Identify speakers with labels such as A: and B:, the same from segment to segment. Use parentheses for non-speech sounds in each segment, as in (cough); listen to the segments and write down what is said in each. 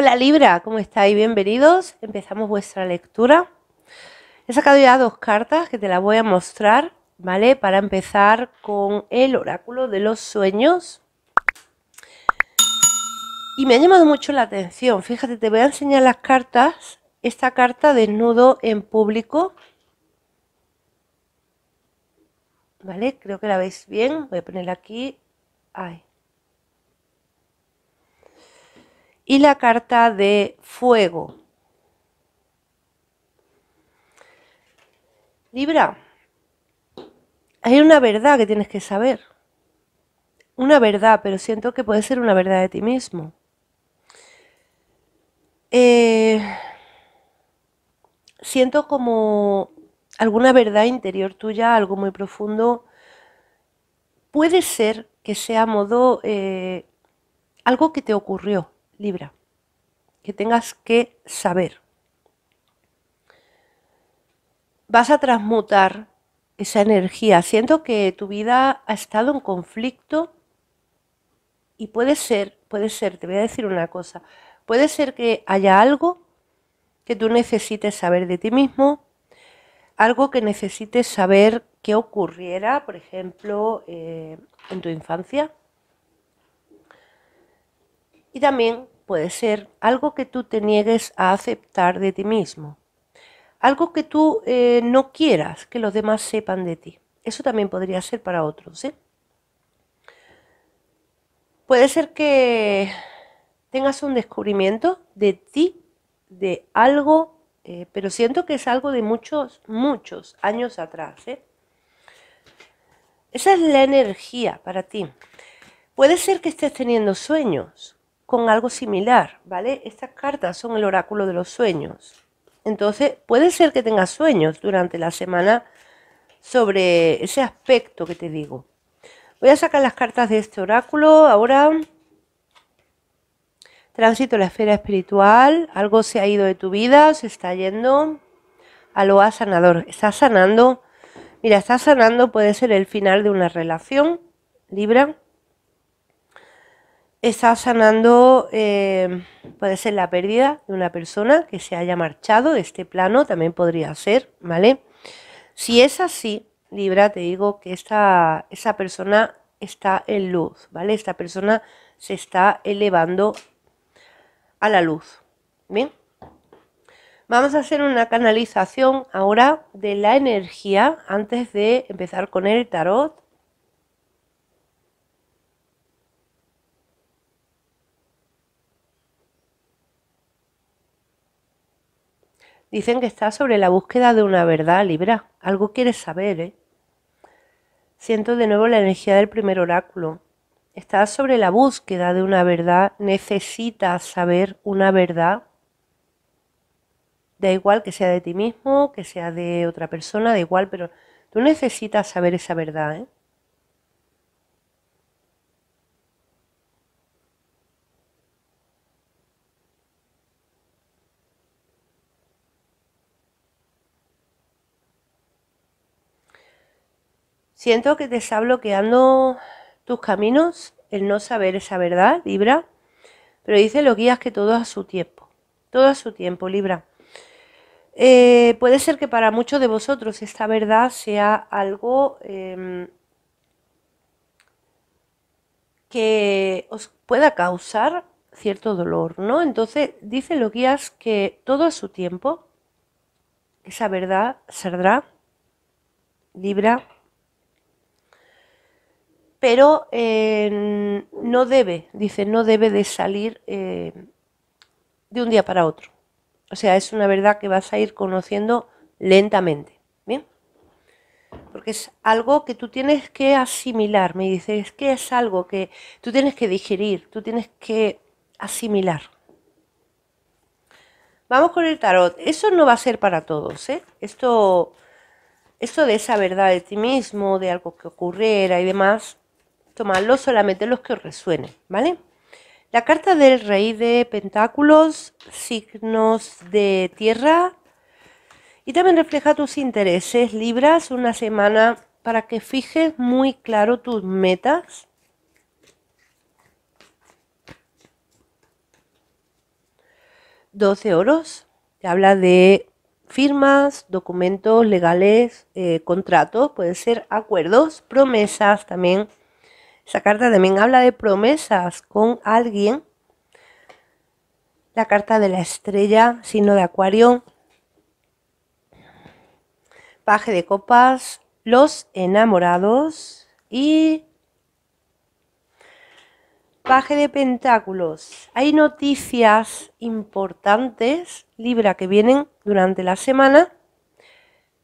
A: Hola Libra, ¿cómo estáis? Bienvenidos. Empezamos vuestra lectura. He sacado ya dos cartas que te las voy a mostrar, ¿vale? Para empezar con el oráculo de los sueños. Y me ha llamado mucho la atención. Fíjate, te voy a enseñar las cartas. Esta carta desnudo en público. ¿Vale? Creo que la veis bien. Voy a ponerla aquí. Ahí. Y la carta de fuego. Libra, hay una verdad que tienes que saber. Una verdad, pero siento que puede ser una verdad de ti mismo. Eh, siento como alguna verdad interior tuya, algo muy profundo. Puede ser que sea modo eh, algo que te ocurrió Libra, que tengas que saber. Vas a transmutar esa energía. Siento que tu vida ha estado en conflicto y puede ser, puede ser, te voy a decir una cosa, puede ser que haya algo que tú necesites saber de ti mismo, algo que necesites saber que ocurriera, por ejemplo, eh, en tu infancia, y también puede ser algo que tú te niegues a aceptar de ti mismo. Algo que tú eh, no quieras que los demás sepan de ti. Eso también podría ser para otros. ¿eh? Puede ser que tengas un descubrimiento de ti, de algo, eh, pero siento que es algo de muchos, muchos años atrás. Esa es la energía para ti. Puede ser que estés teniendo sueños, con algo similar, ¿vale? Estas cartas son el oráculo de los sueños. Entonces, puede ser que tengas sueños durante la semana sobre ese aspecto que te digo. Voy a sacar las cartas de este oráculo. Ahora, tránsito la esfera espiritual. Algo se ha ido de tu vida, se está yendo. Aloha sanador. Está sanando. Mira, está sanando, puede ser el final de una relación. Libra está sanando, eh, puede ser la pérdida de una persona que se haya marchado de este plano, también podría ser, ¿vale? Si es así, Libra, te digo que esa persona está en luz, ¿vale? Esta persona se está elevando a la luz, ¿bien? Vamos a hacer una canalización ahora de la energía antes de empezar con el tarot Dicen que está sobre la búsqueda de una verdad, Libra. Algo quieres saber, ¿eh? Siento de nuevo la energía del primer oráculo. Estás sobre la búsqueda de una verdad. Necesitas saber una verdad. Da igual que sea de ti mismo, que sea de otra persona, da igual, pero tú necesitas saber esa verdad, ¿eh? Siento que te está bloqueando tus caminos el no saber esa verdad, Libra. Pero dice los guías que todo a su tiempo. Todo a su tiempo, Libra. Eh, puede ser que para muchos de vosotros esta verdad sea algo em, que os pueda causar cierto dolor, ¿no? Entonces, dice los guías que todo a su tiempo, esa verdad saldrá, Libra, pero eh, no debe, dice, no debe de salir eh, de un día para otro. O sea, es una verdad que vas a ir conociendo lentamente, ¿bien? Porque es algo que tú tienes que asimilar, me dice, es que es algo que tú tienes que digerir, tú tienes que asimilar. Vamos con el tarot. Eso no va a ser para todos, ¿eh? Esto, esto de esa verdad de ti mismo, de algo que ocurriera y demás, tomarlo solamente los que os resuenen, ¿vale? La carta del rey de pentáculos, signos de tierra y también refleja tus intereses, libras, una semana para que fijes muy claro tus metas. 12 oros. Te habla de firmas, documentos legales, eh, contratos, puede ser acuerdos, promesas también. Esa carta también habla de promesas con alguien. La carta de la estrella, signo de acuario. Paje de copas, los enamorados y Paje de Pentáculos. Hay noticias importantes, Libra, que vienen durante la semana.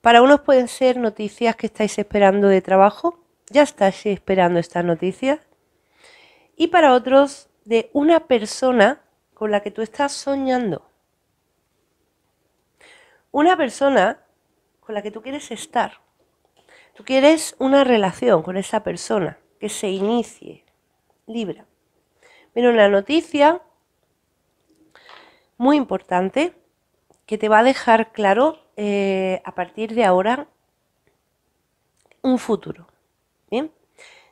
A: Para unos pueden ser noticias que estáis esperando de trabajo. Ya estáis esperando estas noticias. Y para otros, de una persona con la que tú estás soñando. Una persona con la que tú quieres estar. Tú quieres una relación con esa persona que se inicie. Libra. Pero una noticia muy importante que te va a dejar claro eh, a partir de ahora un futuro.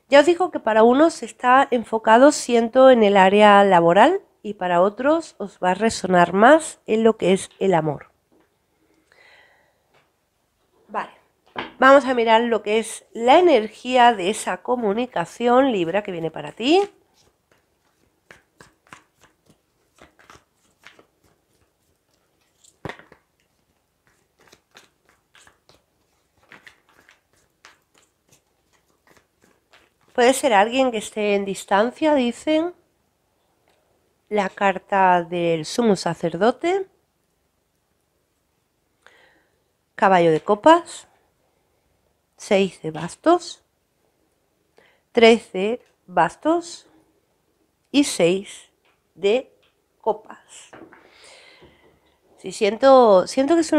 A: Ya os digo que para unos está enfocado, siento, en el área laboral y para otros os va a resonar más en lo que es el amor. Vale, vamos a mirar lo que es la energía de esa comunicación Libra que viene para ti. Puede ser alguien que esté en distancia, dicen. La carta del sumo sacerdote. Caballo de copas. Seis de bastos. Tres de bastos. Y seis de copas. Siento, siento, que es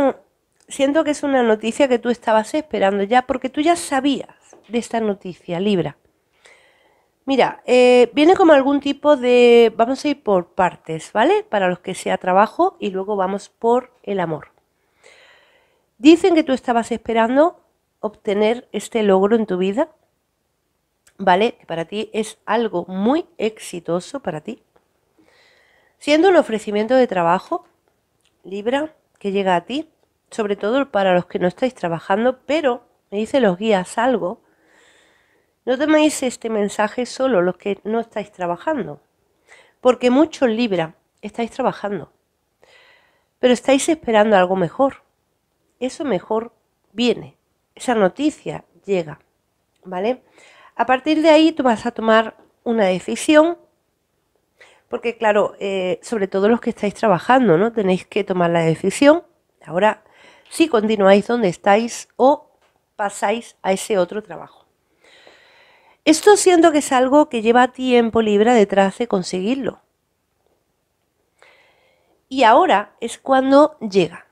A: siento que es una noticia que tú estabas esperando ya, porque tú ya sabías de esta noticia, Libra. Mira, eh, viene como algún tipo de... Vamos a ir por partes, ¿vale? Para los que sea trabajo y luego vamos por el amor. Dicen que tú estabas esperando obtener este logro en tu vida, ¿vale? Que para ti es algo muy exitoso para ti. Siendo un ofrecimiento de trabajo, Libra, que llega a ti, sobre todo para los que no estáis trabajando, pero me dicen los guías algo no toméis este mensaje solo los que no estáis trabajando, porque muchos Libra estáis trabajando, pero estáis esperando algo mejor. Eso mejor viene, esa noticia llega, ¿vale? A partir de ahí tú vas a tomar una decisión, porque claro, eh, sobre todo los que estáis trabajando, ¿no? Tenéis que tomar la decisión. Ahora, si continuáis donde estáis o pasáis a ese otro trabajo. Esto siento que es algo que lleva tiempo libre detrás de conseguirlo. Y ahora es cuando llega.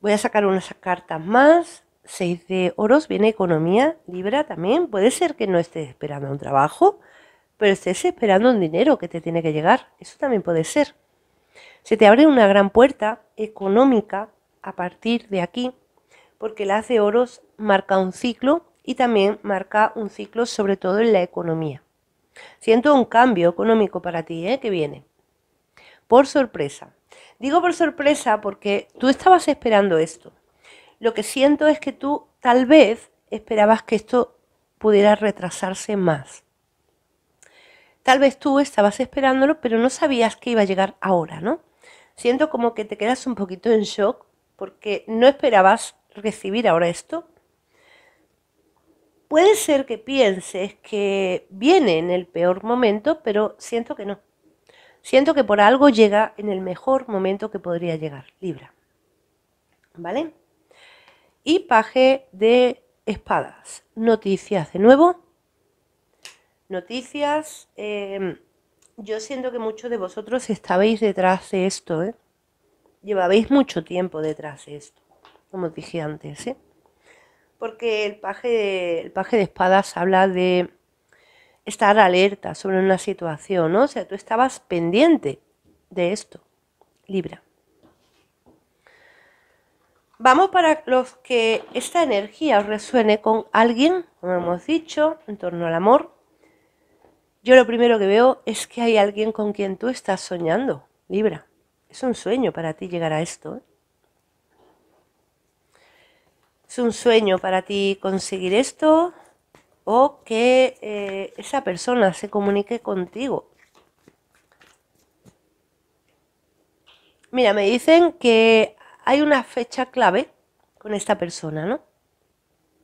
A: Voy a sacar unas cartas más. Seis de oros, viene economía, libra también. Puede ser que no estés esperando un trabajo, pero estés esperando un dinero que te tiene que llegar. Eso también puede ser. Se te abre una gran puerta económica a partir de aquí, porque el haz de oros marca un ciclo y también marca un ciclo sobre todo en la economía. Siento un cambio económico para ti ¿eh? que viene. Por sorpresa. Digo por sorpresa porque tú estabas esperando esto. Lo que siento es que tú tal vez esperabas que esto pudiera retrasarse más. Tal vez tú estabas esperándolo, pero no sabías que iba a llegar ahora, ¿no? Siento como que te quedas un poquito en shock porque no esperabas recibir ahora esto Puede ser que pienses que viene en el peor momento, pero siento que no. Siento que por algo llega en el mejor momento que podría llegar, Libra. ¿Vale? Y paje de espadas. Noticias de nuevo. Noticias. Em, yo siento que muchos de vosotros estabais detrás de esto, ¿eh? Llevabais mucho tiempo detrás de esto, como dije antes, ¿eh? Porque el paje, de, espadas habla de estar alerta sobre una situación, ¿no? O sea, tú estabas pendiente de esto, Libra. Vamos para los que esta energía resuene con alguien, como hemos dicho, en torno al amor. Yo lo primero que veo es que hay alguien con quien tú estás soñando, Libra. Es un sueño para ti llegar a esto. ¿eh? Es un sueño para ti conseguir esto o que eh, esa persona se comunique contigo. Mira, me dicen que hay una fecha clave con esta persona, ¿no?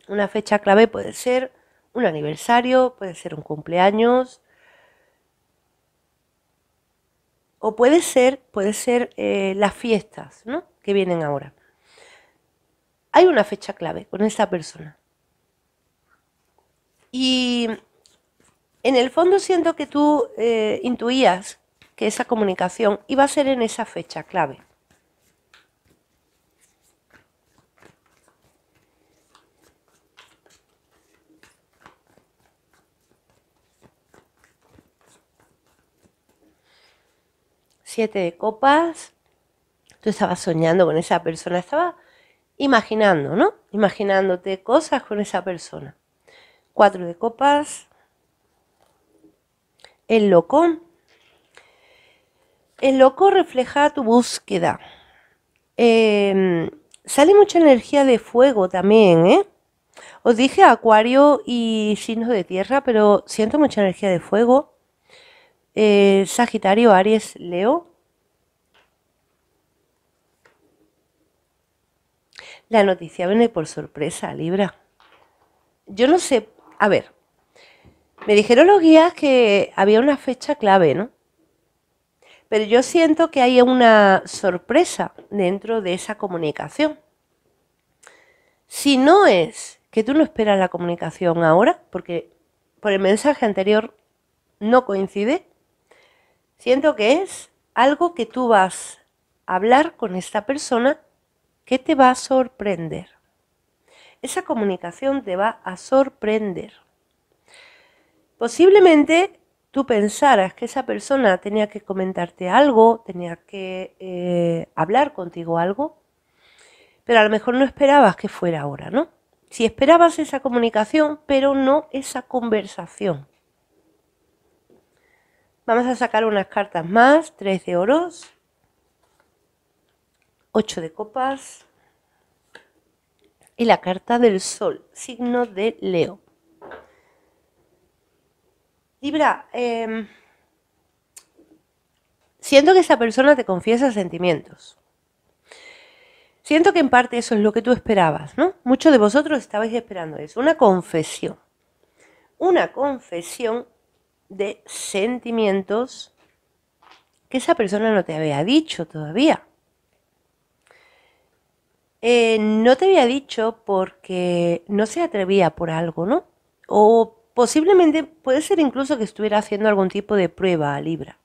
A: Una fecha clave puede ser un aniversario, puede ser un cumpleaños, o puede ser, puede ser eh, las fiestas, ¿no? Que vienen ahora. Hay una fecha clave con esta persona. Y en el fondo siento que tú eh, intuías que esa comunicación iba a ser en esa fecha clave. Siete de copas. Tú estabas soñando con esa persona, estaba imaginando, ¿no? Imaginándote cosas con esa persona. Cuatro de copas. El loco. El loco refleja tu búsqueda. Em, sale mucha energía de fuego también, ¿eh? Os dije Acuario y signos de tierra, pero siento mucha energía de fuego. Eh, Sagitario, Aries, Leo. La noticia viene por sorpresa, Libra. Yo no sé, a ver, me dijeron los guías que había una fecha clave, ¿no? Pero yo siento que hay una sorpresa dentro de esa comunicación. Si no es que tú no esperas la comunicación ahora, porque por el mensaje anterior no coincide, siento que es algo que tú vas a hablar con esta persona ¿Qué te va a sorprender? Esa comunicación te va a sorprender. Posiblemente tú pensaras que esa persona tenía que comentarte algo, tenía que eh, hablar contigo algo, pero a lo mejor no esperabas que fuera ahora, ¿no? Si esperabas esa comunicación, pero no esa conversación. Vamos a sacar unas cartas más, tres de oros, 8 de copas y la carta del sol, signo de Leo. Libra, em, siento que esa persona te confiesa sentimientos. Siento que en parte eso es lo que tú esperabas, ¿no? Muchos de vosotros estabais esperando eso, una confesión. Una confesión de sentimientos que esa persona no te había dicho todavía. Eh, no te había dicho porque no se atrevía por algo, ¿no? O posiblemente puede ser incluso que estuviera haciendo algún tipo de prueba a Libra.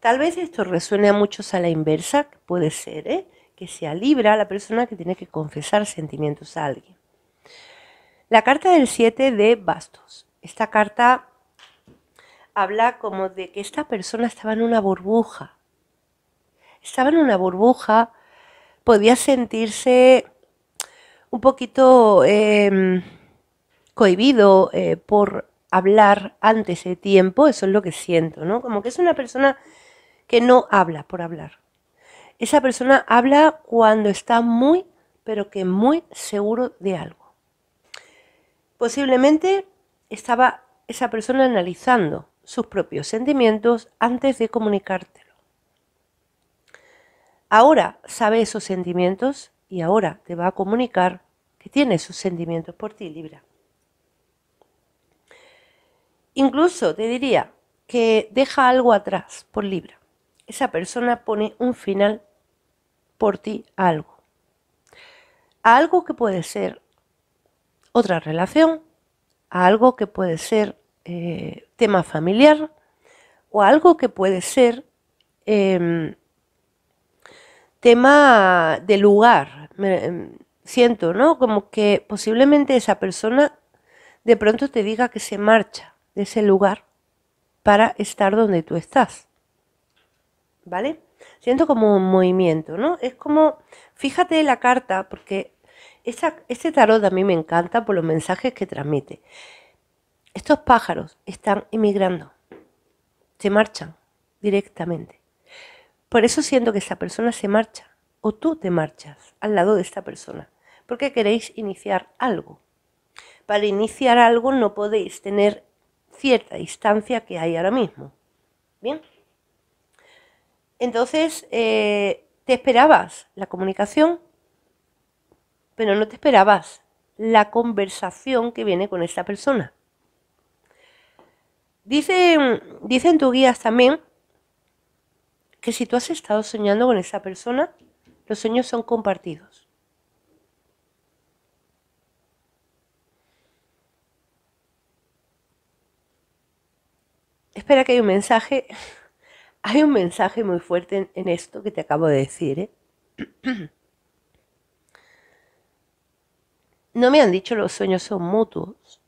A: Tal vez esto resuene a muchos a la inversa, puede ser, ¿eh? que sea Libra la persona que tiene que confesar sentimientos a alguien. La carta del 7 de bastos. Esta carta habla como de que esta persona estaba en una burbuja, estaba en una burbuja, podía sentirse un poquito em, cohibido eh, por hablar antes de tiempo, eso es lo que siento, ¿no? Como que es una persona que no habla por hablar. Esa persona habla cuando está muy, pero que muy seguro de algo. Posiblemente estaba esa persona analizando sus propios sentimientos antes de comunicarte ahora sabe esos sentimientos y ahora te va a comunicar que tiene esos sentimientos por ti, Libra. Incluso te diría que deja algo atrás por Libra. Esa persona pone un final por ti a algo. A algo que puede ser otra relación, a algo que puede ser eh, tema familiar o algo que puede ser em, tema de lugar. Em, siento, ¿no? Como que posiblemente esa persona de pronto te diga que se marcha de ese lugar para estar donde tú estás. ¿Vale? Siento como un movimiento, ¿no? Es como, fíjate la carta, porque este tarot a mí me encanta por los mensajes que transmite. Estos pájaros están emigrando, se marchan, directamente. Por eso siento que esta persona se marcha o tú te marchas al lado de esta persona, porque queréis iniciar algo. Para iniciar algo no podéis tener cierta distancia que hay ahora mismo. Bien. Entonces, eh, te esperabas la comunicación, pero no te esperabas la conversación que viene con esta persona. Dicen, dicen tus guías también que si tú has estado soñando con esa persona, los sueños son compartidos. Espera que hay un mensaje. (laughs) Hay un mensaje muy fuerte en, esto que te acabo de decir. ¿eh? (clears throat) No me han dicho los sueños son mutuos,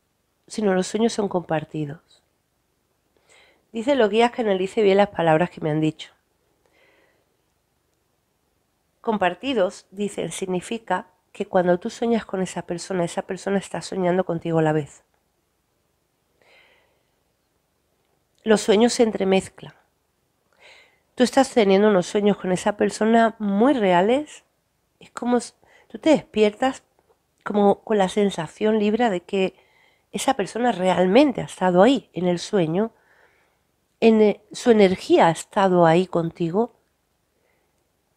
A: sino los sueños son compartidos. Dice los guías que analice bien las palabras que me han dicho. Compartidos, dicen, significa que cuando tú sueñas con esa persona, esa persona está soñando contigo a la vez. Los sueños se entremezclan. Tú estás teniendo unos sueños con esa persona muy reales. Es como tú te despiertas como con la sensación libre de que esa persona realmente ha estado ahí en el sueño, en, eh, su energía ha estado ahí contigo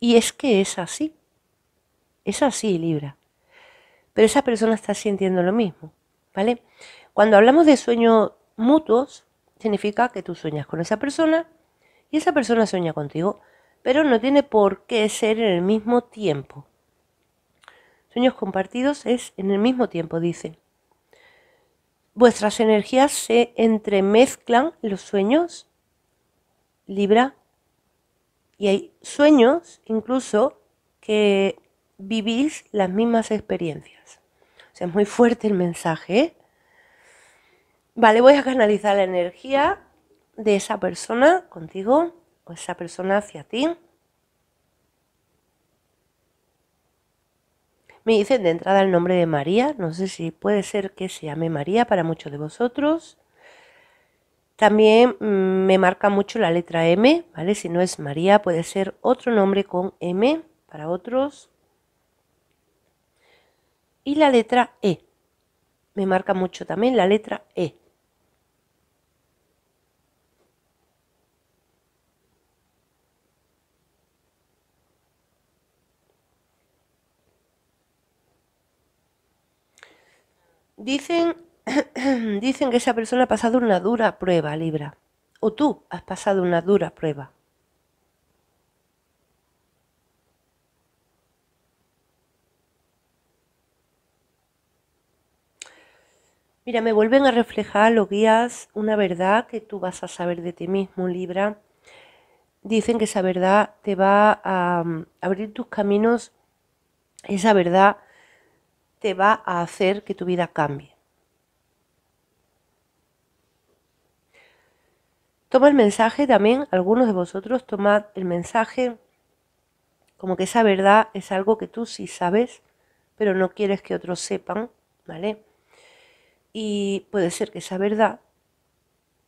A: y es que es así. Es así, Libra. Pero esa persona está sintiendo lo mismo, ¿vale? Cuando hablamos de sueños mutuos, significa que tú sueñas con esa persona y esa persona sueña contigo, pero no tiene por qué ser en el mismo tiempo. Sueños compartidos es en el mismo tiempo, dice. Vuestras energías se entremezclan los sueños, Libra, y hay sueños incluso que vivís las mismas experiencias. O sea, es muy fuerte el mensaje. Vale, voy a canalizar la energía de esa persona contigo o esa persona hacia ti. Me dicen de entrada el nombre de María. No sé si puede ser que se llame María para muchos de vosotros. También mm, me marca mucho la letra M, ¿vale? Si no es María, puede ser otro nombre con M para otros. Y la letra E. Me marca mucho también la letra E. Dicen (clears throat) Dicen que esa persona ha pasado una dura prueba, Libra. O tú has pasado una dura prueba. Mira, me vuelven a reflejar los guías una verdad que tú vas a saber de ti mismo, Libra. Dicen que esa verdad te va a mm, abrir tus caminos, esa verdad te va a hacer que tu vida cambie. Toma el mensaje también, algunos de vosotros tomad el mensaje como que esa verdad es algo que tú sí sabes, pero no quieres que otros sepan, ¿vale? Y puede ser que esa verdad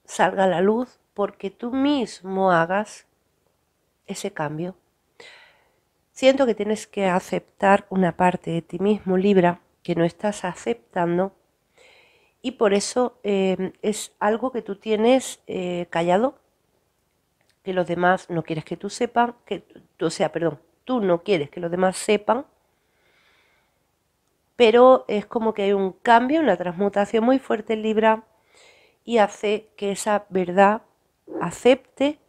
A: salga a la luz porque tú mismo hagas ese cambio. Siento que tienes que aceptar una parte de ti mismo, Libra, que no estás aceptando y por eso em, es algo que tú tienes eh, callado, que los demás no quieres que tú sepan, que, o sea, perdón, tú no quieres que los demás sepan, pero es como que hay un cambio, una transmutación muy fuerte en Libra y hace que esa verdad acepte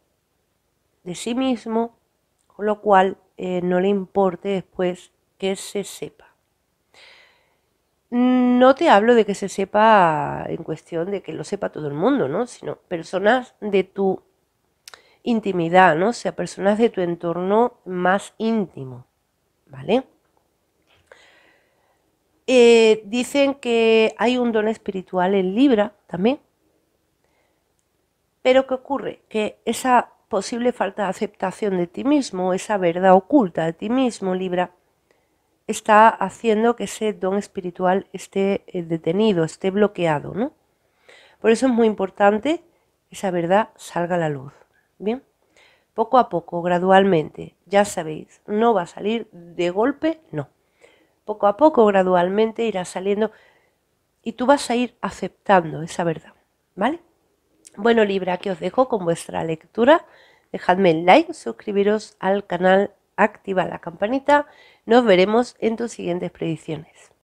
A: de sí mismo, con lo cual eh, no le importe después que se sepa. No te hablo de que se sepa en cuestión de que lo sepa todo el mundo, ¿no? Sino personas de tu intimidad, ¿no? O sea, personas de tu entorno más íntimo, ¿vale? Eh, dicen que hay un don espiritual en Libra también. Pero ¿qué ocurre? Que esa posible falta de aceptación de ti mismo, esa verdad oculta de ti mismo, Libra, está haciendo que ese don espiritual esté eh, detenido, esté bloqueado, ¿no? Por eso es muy importante que esa verdad salga a la luz. Bien. poco a poco, gradualmente. Ya sabéis, no va a salir de golpe, no. Poco a poco, gradualmente irá saliendo y tú vas a ir aceptando esa verdad, ¿vale? Bueno, Libra, aquí os dejo con vuestra lectura. Dejadme el like, suscribiros al canal, activa la campanita. Nos veremos en tus siguientes predicciones.